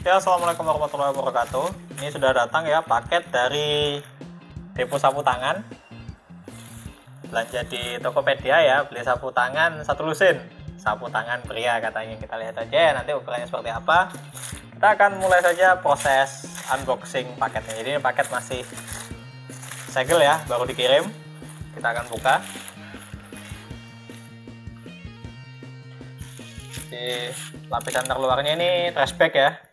Ya, assalamualaikum warahmatullahi wabarakatuh. Ini sudah datang ya paket dari Depo Sapu Tangan. Belanja di Tokopedia ya, beli sapu tangan satu lusin. Sapu tangan pria katanya. Kita lihat aja ya nanti ukurannya seperti apa. Kita akan mulai saja proses unboxing paketnya. Jadi ini paket masih segel ya, baru dikirim. Kita akan buka. Di lapisan terluarnya ini trash bag ya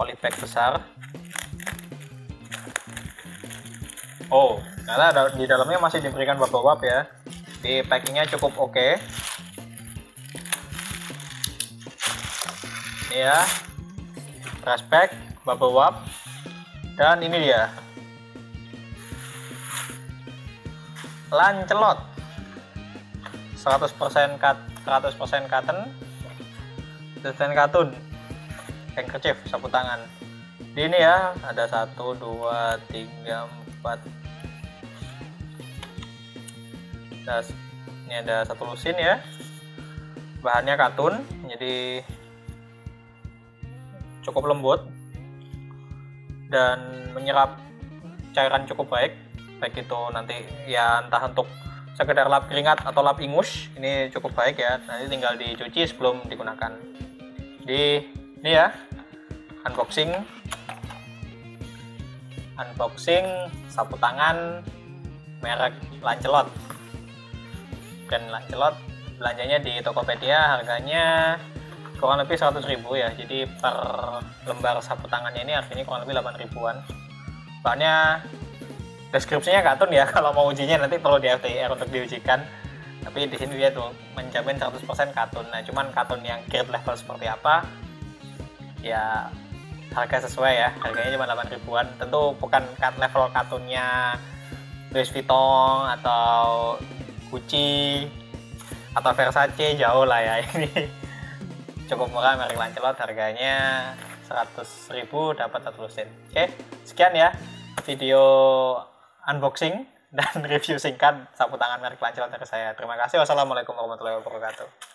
polybag besar. Oh ada, di dalamnya masih diberikan bubble wrap ya. Di packingnya cukup oke. Okay. ini ya. Trash bag bubble wrap dan ini dia. Lancelot. 100% cut 100% cotton. dan katun handkerchief sapu tangan. Di ini ya ada satu dua tiga empat. Nah, ini ada satu lusin ya. Bahannya katun jadi cukup lembut dan menyerap cairan cukup baik. Baik itu nanti ya entah untuk sekedar lap keringat atau lap ingus ini cukup baik ya. Nanti tinggal dicuci sebelum digunakan. Di ini ya unboxing. Unboxing sapu tangan merek Lancelot. Dan Lancelot belanjanya di Tokopedia harganya kurang lebih 100 ribu ya. Jadi per lembar sapu tangannya ini harganya kurang lebih 8 ribuan. Bahannya deskripsinya katun ya kalau mau ujinya nanti perlu di FTIR untuk diujikan. Tapi di sini dia tuh menjamin 100% katun. Nah cuman katun yang grade level seperti apa ya harga sesuai ya. Harganya cuma 8 ribuan. Tentu bukan cut level kartunnya Louis Vuitton atau Gucci atau Versace jauh lah ya. Ini cukup murah merek Lancelot. Harganya 100 ribu dapat satu lusin oke sekian ya video unboxing dan review singkat. Sapu tangan merek Lancelot dari saya. Terima kasih. Wassalamualaikum warahmatullahi wabarakatuh